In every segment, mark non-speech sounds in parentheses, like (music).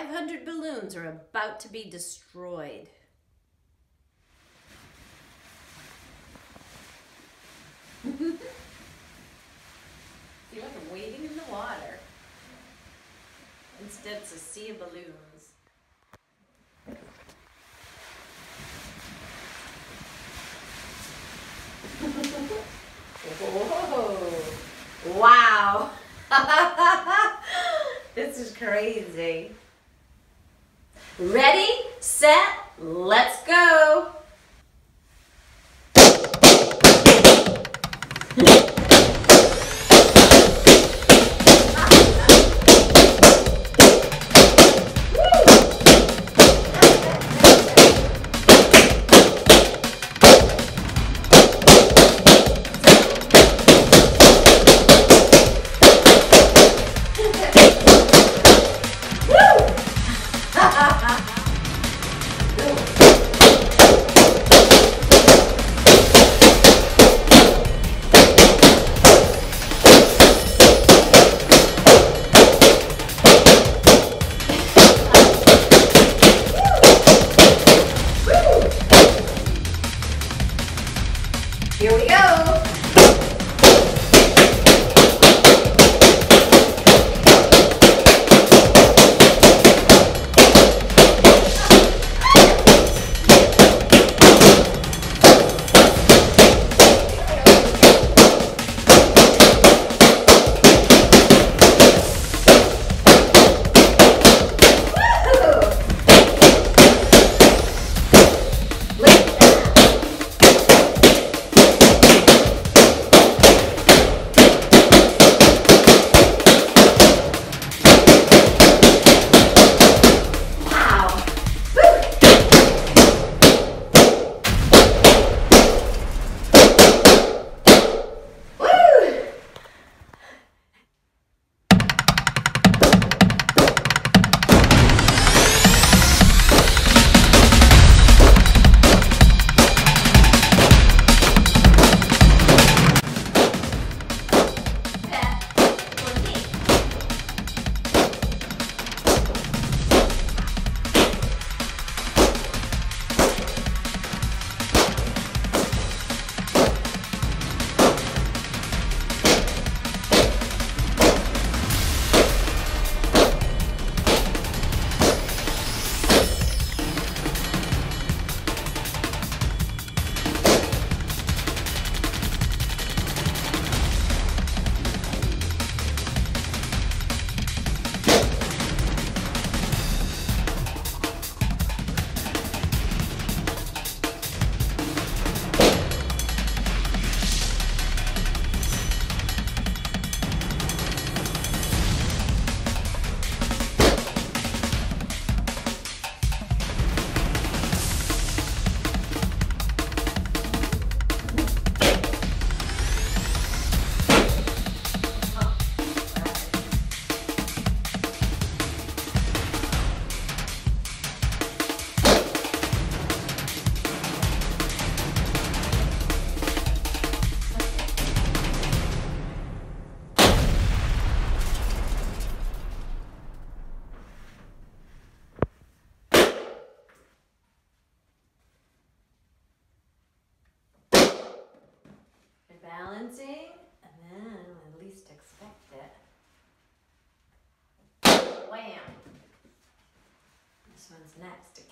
500 balloons are about to be destroyed. (laughs) feel like wading in the water. Instead, it's a sea of balloons. (laughs) Wow! (laughs) this is crazy. Ready, set, let's go! (laughs)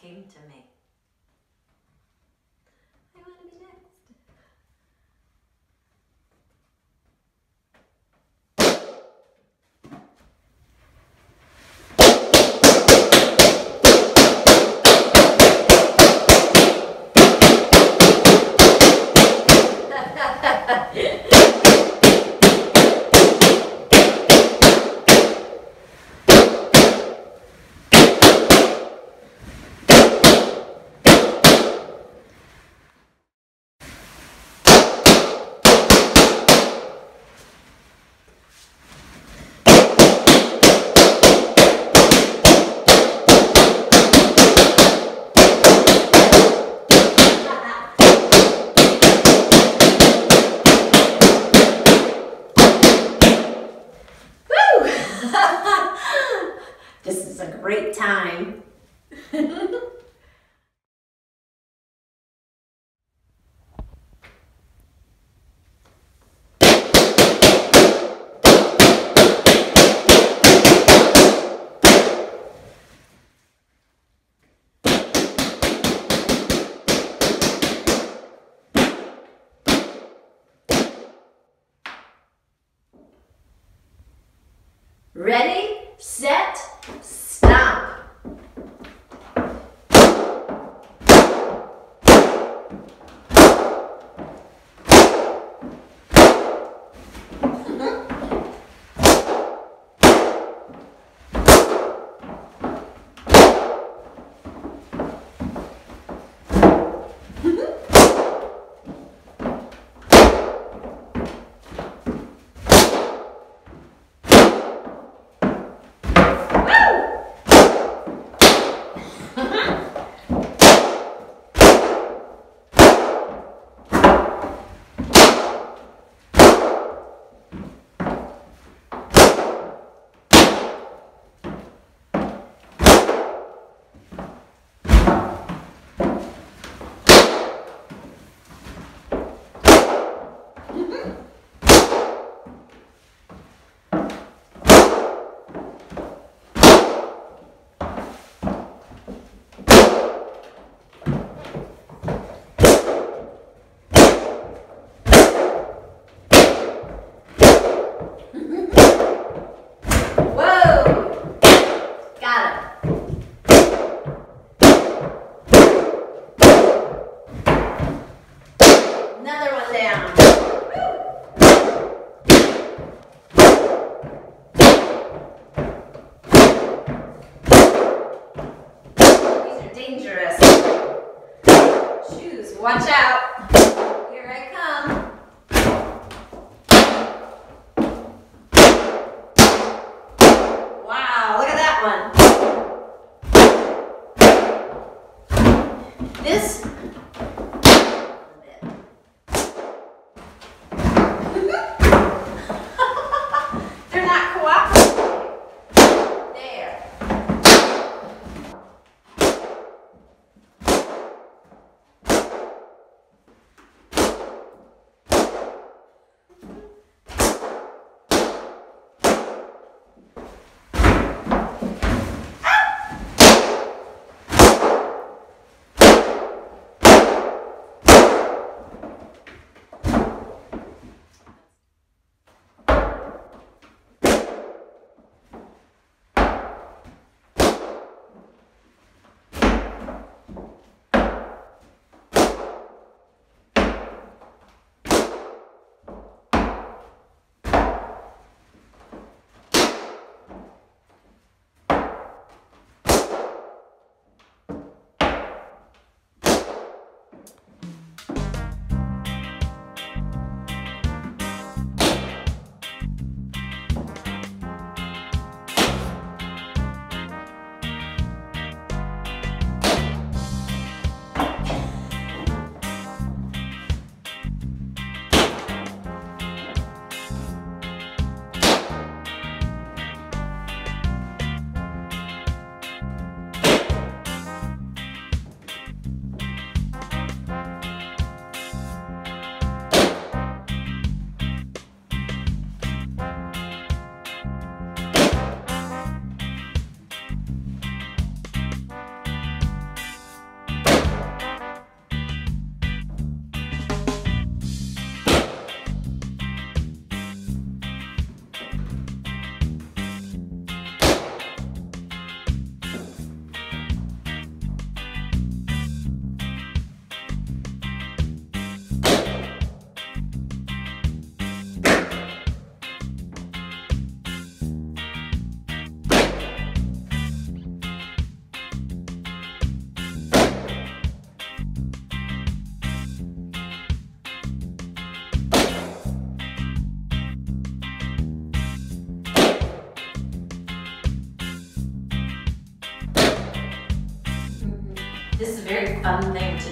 came to me. Ready, set, fun thing to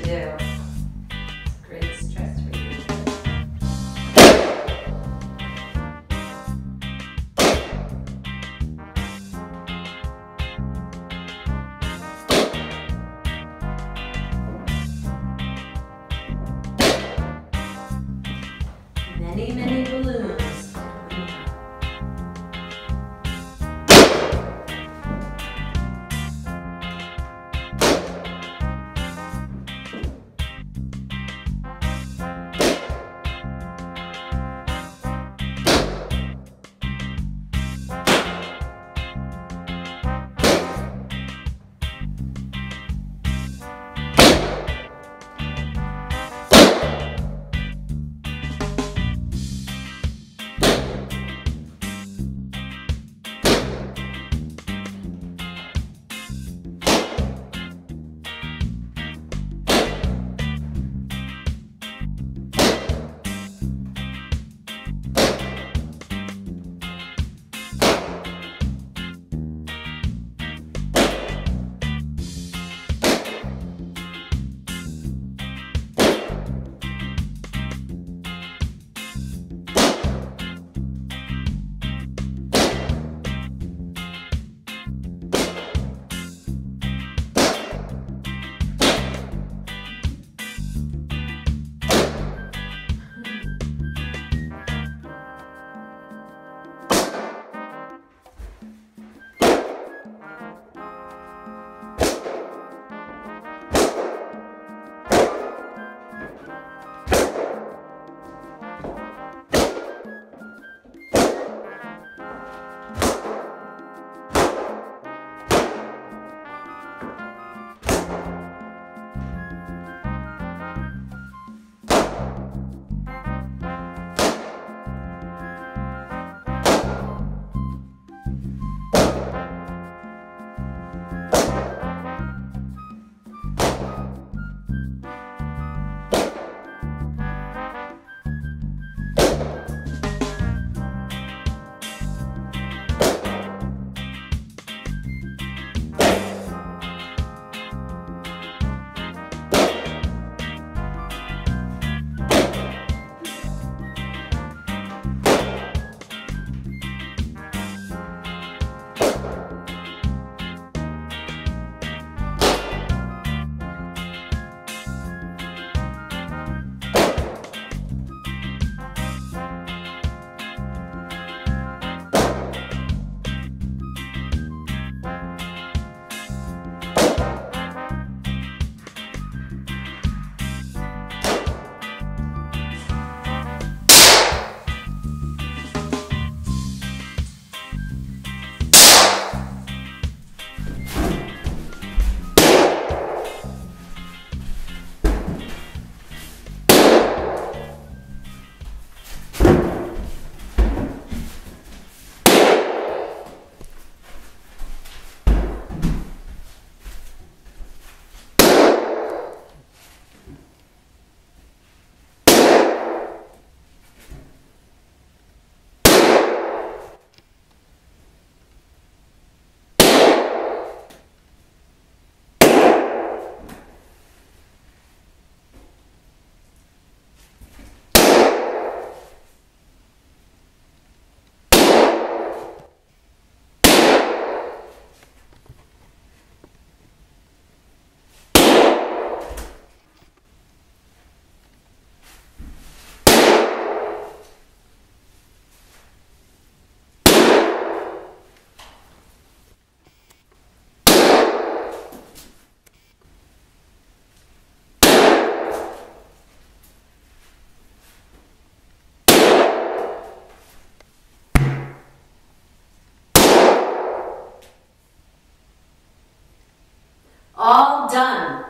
Done.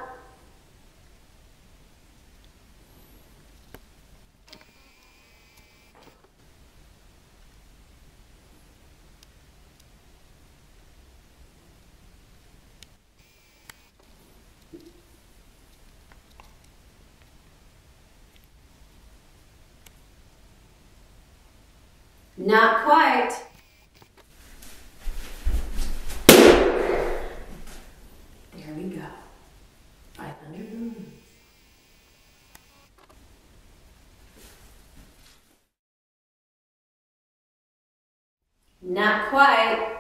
Not quite. There we go. 500 lumens. Not quite.